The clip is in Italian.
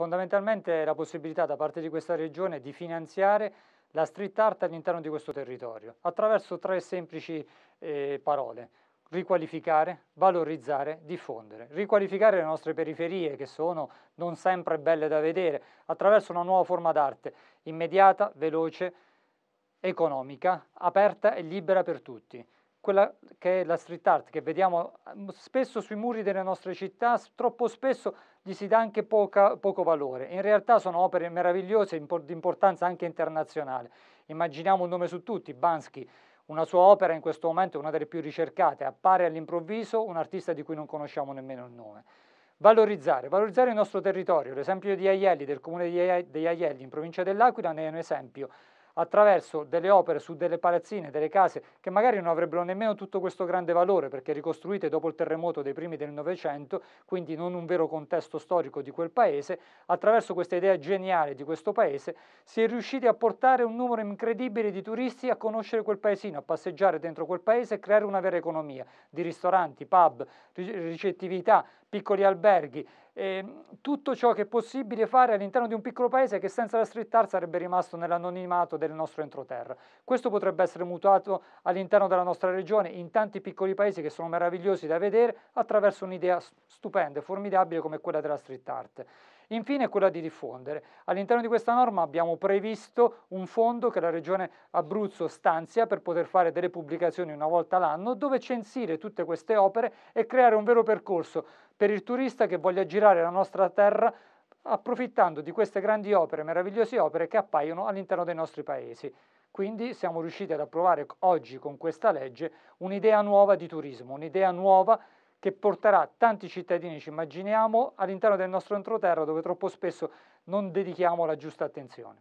Fondamentalmente la possibilità da parte di questa regione di finanziare la street art all'interno di questo territorio attraverso tre semplici eh, parole riqualificare, valorizzare, diffondere. Riqualificare le nostre periferie che sono non sempre belle da vedere attraverso una nuova forma d'arte immediata, veloce, economica, aperta e libera per tutti quella che è la street art che vediamo mm, spesso sui muri delle nostre città, troppo spesso gli si dà anche poca, poco valore. In realtà sono opere meravigliose di importanza anche internazionale. Immaginiamo un nome su tutti, Bansky, una sua opera in questo momento è una delle più ricercate, appare all'improvviso un artista di cui non conosciamo nemmeno il nome. Valorizzare, valorizzare il nostro territorio, l'esempio di Aielli, del comune di Aielli in provincia dell'Aquila ne è un esempio attraverso delle opere su delle palazzine, delle case che magari non avrebbero nemmeno tutto questo grande valore perché ricostruite dopo il terremoto dei primi del Novecento, quindi non un vero contesto storico di quel paese, attraverso questa idea geniale di questo paese si è riusciti a portare un numero incredibile di turisti a conoscere quel paesino, a passeggiare dentro quel paese e creare una vera economia di ristoranti, pub, ricettività, piccoli alberghi, eh, tutto ciò che è possibile fare all'interno di un piccolo paese che senza la street art sarebbe rimasto nell'anonimato del nostro entroterra. Questo potrebbe essere mutuato all'interno della nostra regione in tanti piccoli paesi che sono meravigliosi da vedere attraverso un'idea stupenda e formidabile come quella della street art. Infine quella di diffondere. All'interno di questa norma abbiamo previsto un fondo che la Regione Abruzzo stanzia per poter fare delle pubblicazioni una volta l'anno dove censire tutte queste opere e creare un vero percorso per il turista che voglia girare la nostra terra approfittando di queste grandi opere, meravigliose opere che appaiono all'interno dei nostri paesi. Quindi siamo riusciti ad approvare oggi con questa legge un'idea nuova di turismo, un'idea nuova che porterà tanti cittadini, ci immaginiamo, all'interno del nostro entroterra dove troppo spesso non dedichiamo la giusta attenzione.